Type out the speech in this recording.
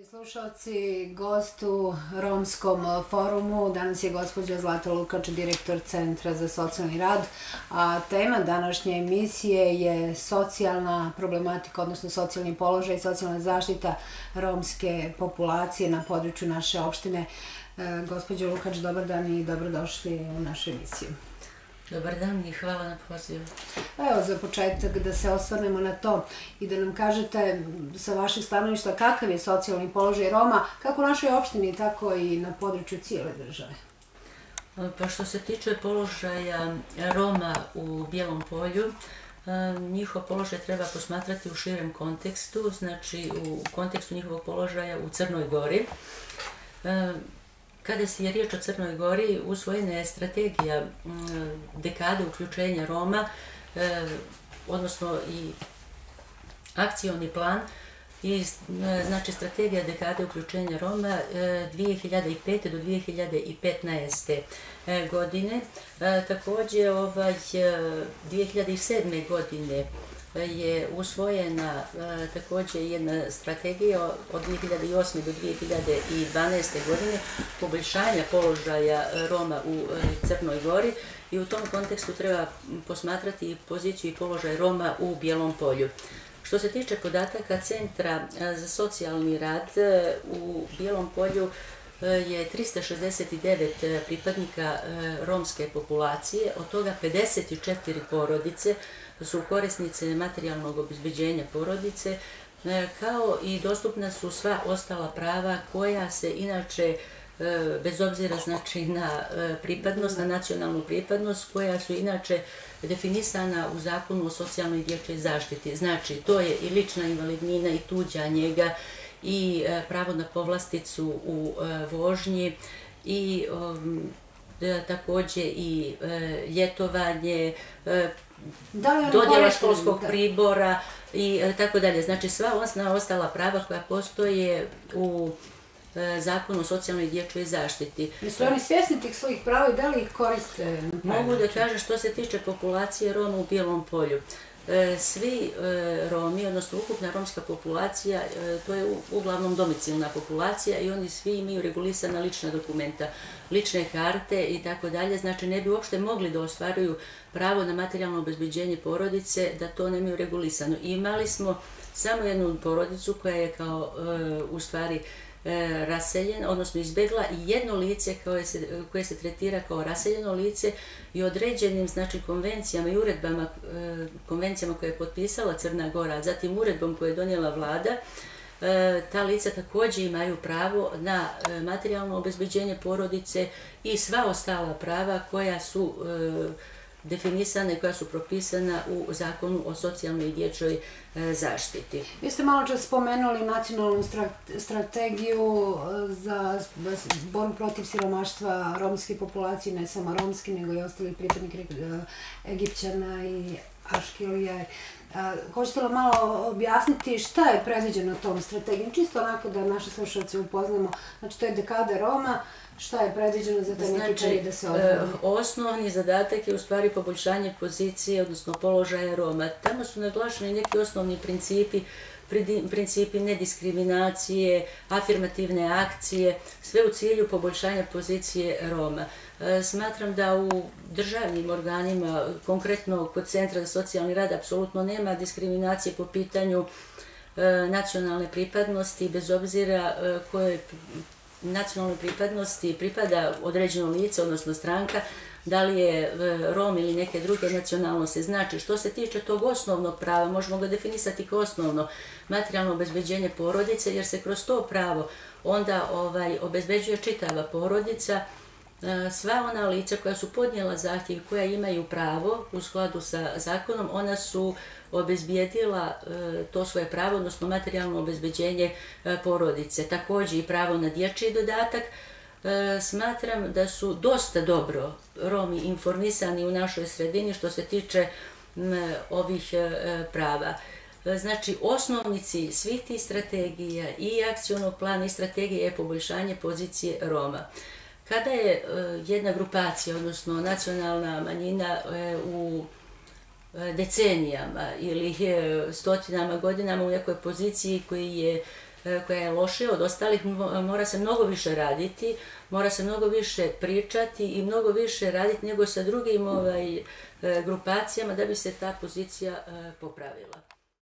Dragi slušalci, gost u Romskom forumu, danas je gospođa Zlata Lukač, direktor Centra za socijalni rad, a tema današnje emisije je socijalna problematika, odnosno socijalni položaj i socijalna zaštita romske populacije na području naše opštine. E, gospođo Lukač, dobar dan i dobrodošli u našu emisiju. Dobar dan i hvala na pozivu. Evo za početak da se osvrnemo na to i da nam kažete sa vašeg stanovišta kakav je socijalni položaj Roma, kako u našoj opštini, tako i na području cijele države. Pa što se tiče položaja Roma u Bijelom polju, njihov položaj treba posmatrati u širem kontekstu, znači u kontekstu njihovog položaja u Crnoj Gori. Kada se je riječ o Crnoj Gori, usvojena je strategija mm, dekade uključenja Roma, e, odnosno i akcioni plan, i e, znači strategija dekade uključenja Roma e, 2005. Do 2015. E, godine. Također ovaj 2007. godine E, je usvojena e, također jedna strategija od 2008. do 2012. godine poboljšanja položaja Roma u e, Crnoj Gori i u tom kontekstu treba posmatrati poziciju i položaj Roma u Bijelom polju. Što se tiče podataka Centra e, za socijalni rad u Bijelom polju je 369 eh, pripadnika eh, romske populacije, od toga 54 porodice, su korisnice materijalnog obizbeđenja porodice, eh, kao i dostupna su sva ostala prava koja se inače bez obzira znači na pripadnost, na nacionalnu pripadnost, koja su inače definisana u zakonu o socijalnoj dječoj zaštiti. Znači, to je i lična invalidnina i tuđa njega i pravo na povlasticu u vožnji i um, također i ljetovanje, dodjela školskog pribora i e, tako dalje. Znači sva osna ostala prava koja postoje u e, zakonu o socijalnoj i dječoj zaštiti. Jesu oni svjesni tih svojih prava i da li ih koriste? Mogu da kažem što se tiče populacije Roma u Bijelom polju. E, svi e, Romi, odnosno ukupna romska populacija, e, to je uglavnom domicilna populacija i oni svi imaju regulisana lična dokumenta, lične karte i tako dalje. Znači ne bi uopšte mogli da ostvaruju pravo na materijalno obezbeđenje porodice, da to nemaju regulisano. Imali smo samo jednu porodicu koja je kao u stvari e, raseljena, odnosno izbegla i jedno lice koje se, koje se tretira kao raseljeno lice i određenim znači, konvencijama i uredbama, e, konvencijama koje je potpisala Crna Gora, zatim uredbom koje je donijela vlada, e, ta lica također imaju pravo na e, materijalno obezbeđenje porodice i sva ostala prava koja su e, definisane koja su propisana u zakonu o socijalnoj i dječoj e, zaštiti. Vi ste malo čas spomenuli nacionalnu strategiju e, za borbu protiv siromaštva romske populacije, ne samo romske, nego i ostali pripadnik e, Egipćana i Aškilija. Hoćete li malo objasniti šta je predviđeno tom strategijom? Čisto onako da naše slušalce upoznamo. Znači, to je dekada Roma, Šta je predviđeno za taj znači, neki period da se odmah? E, osnovni zadatak je u stvari poboljšanje pozicije, odnosno položaja Roma. Tamo su naglašeni neki osnovni principi, principi nediskriminacije, afirmativne akcije, sve u cilju poboljšanja pozicije Roma. E, smatram da u državnim organima, konkretno kod Centra za socijalni rad, apsolutno nema diskriminacije po pitanju e, nacionalne pripadnosti, bez obzira e, koje nacionalnoj pripadnosti pripada određeno lice, odnosno stranka, da li je e, Rom ili neke druge nacionalnosti. Znači, što se tiče tog osnovnog prava, možemo ga definisati kao osnovno materijalno obezbeđenje porodice, jer se kroz to pravo onda ovaj obezbeđuje čitava porodica, e, sva ona lica koja su podnijela zahtjev koja imaju pravo u skladu sa zakonom, ona su obezbijedila e, to svoje pravo, odnosno materijalno obezbeđenje porodice. Također i pravo na dječji dodatak. E, smatram da su dosta dobro Romi informisani u našoj sredini što se tiče ovih e, prava. E, znači, osnovnici svih tih strategija i akcijonog plana i strategije je poboljšanje pozicije Roma. Kada je e, jedna grupacija, odnosno nacionalna manjina u decenijama ili stotinama godinama u nekoj poziciji koji je E, koja je loše od ostalih, mora se mnogo više raditi, mora se mnogo više pričati i mnogo više raditi nego sa drugim ovaj, e, grupacijama da bi se ta pozicija e, popravila.